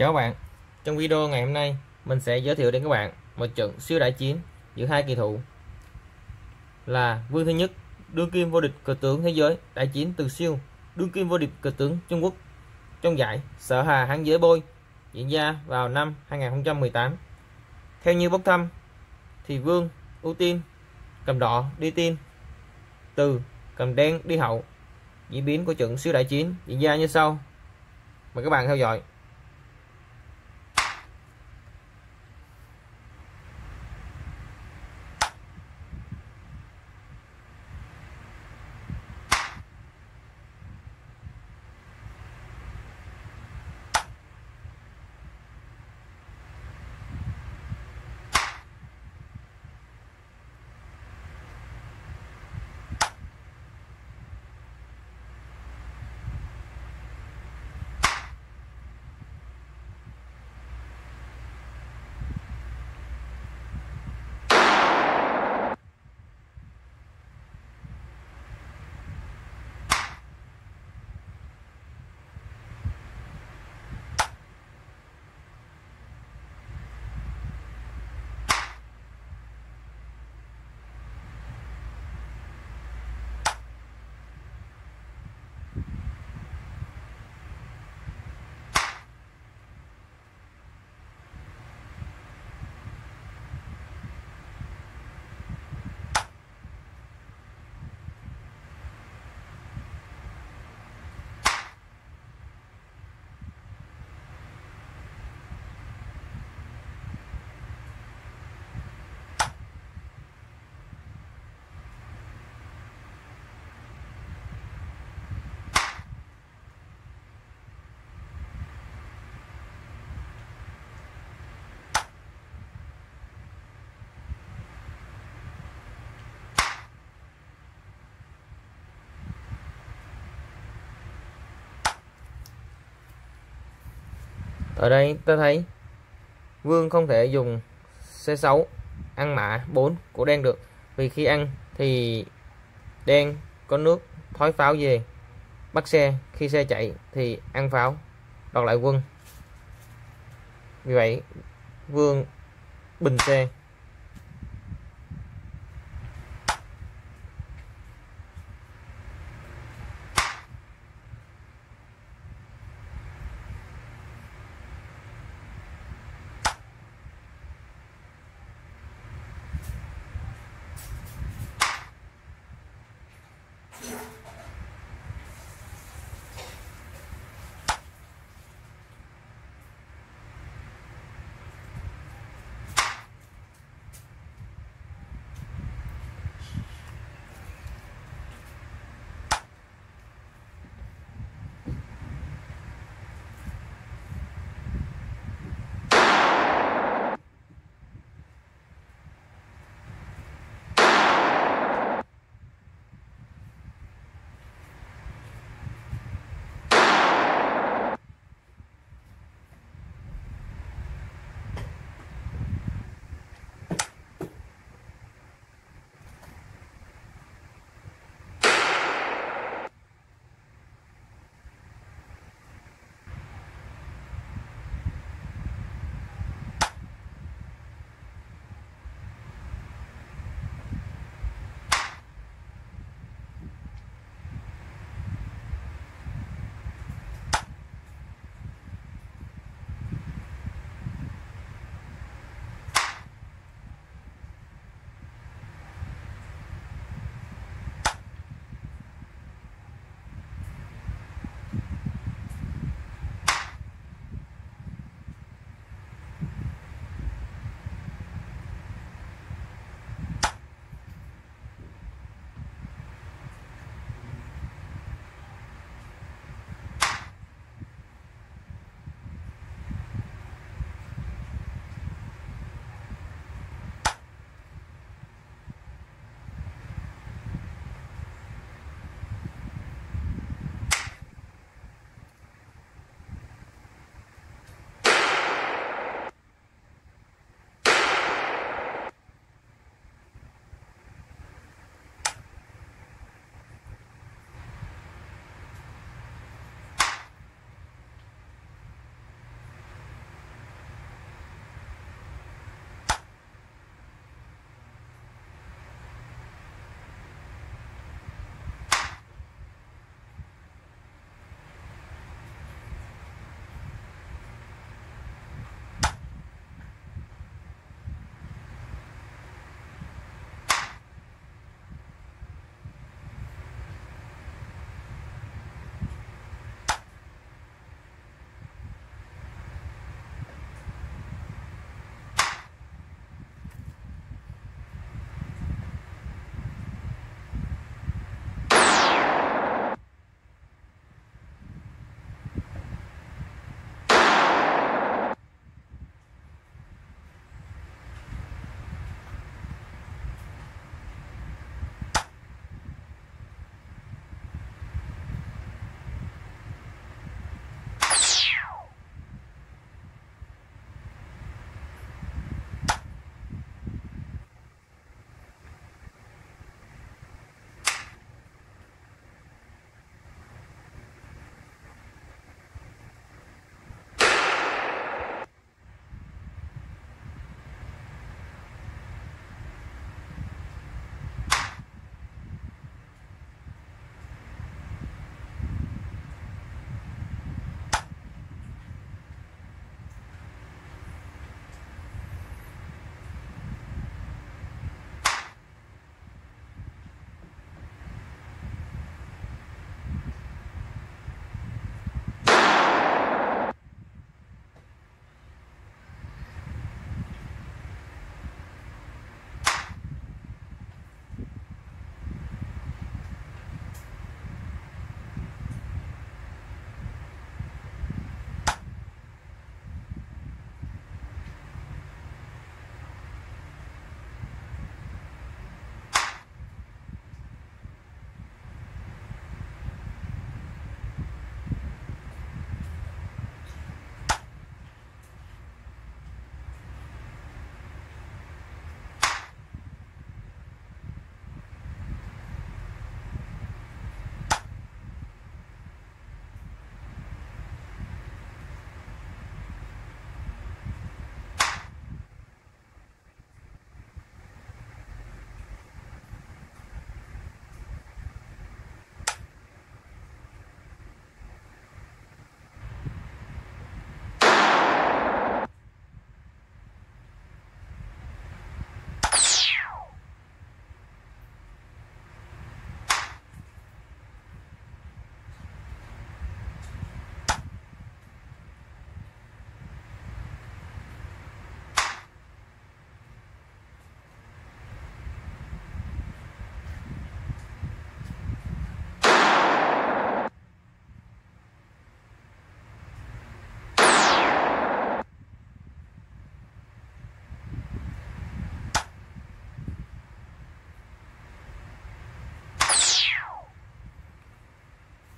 Chào các bạn. Trong video ngày hôm nay, mình sẽ giới thiệu đến các bạn một trận siêu đại chiến giữa hai kỳ thủ. Là Vương Thứ Nhất, đương kim vô địch cờ tướng thế giới, đại chiến từ siêu, đương kim vô địch cờ tướng Trung Quốc, trong giải Sở Hà Hán Giới Bôi, diễn ra vào năm 2018 theo như bốc thăm, thì Vương ưu tiên cầm đỏ đi tiên từ cầm đen đi hậu. Diễn biến của trận siêu đại chiến diễn ra như sau. Mời các bạn theo dõi. Ở đây ta thấy vương không thể dùng C6 ăn mã 4 của đen được. Vì khi ăn thì đen có nước thói pháo về. Bắt xe, khi xe chạy thì ăn pháo đoạt lại quân. Vì vậy, vương bình xe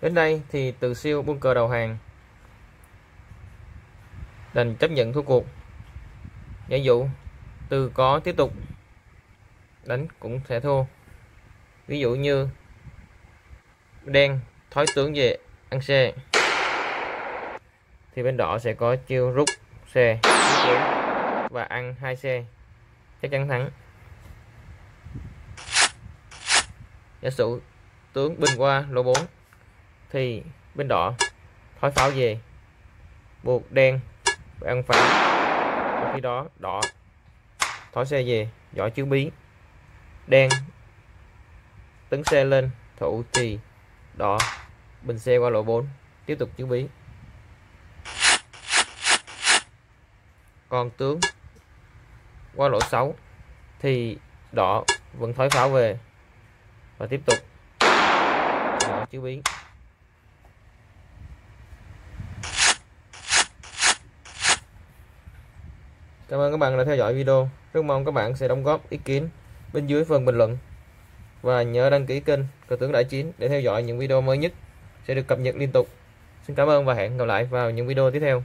Đến đây thì từ siêu buông cờ đầu hàng đành chấp nhận thua cuộc. Giả dụ từ có tiếp tục, đánh cũng sẽ thua. Ví dụ như đen thói tướng về ăn xe, thì bên đỏ sẽ có chiêu rút xe và ăn hai xe. Chắc chắn thắng. Giả sử tướng bình qua lô 4 thì bên đỏ thói pháo về. Buộc đen ăn pháo và khi đó, đỏ thói xe về giỏi chữ bí. Đen, tấn xe lên thủ thì đỏ, bình xe qua lỗ 4 tiếp tục chữ bí. Còn tướng, qua lỗ 6 thì đỏ vẫn thói pháo về và tiếp tục, đỏ chữ bí. Cảm ơn các bạn đã theo dõi video. Rất mong các bạn sẽ đóng góp ý kiến bên dưới phần bình luận. Và nhớ đăng ký kênh Cờ tướng Đại Chiến để theo dõi những video mới nhất sẽ được cập nhật liên tục. Xin cảm ơn và hẹn gặp lại vào những video tiếp theo.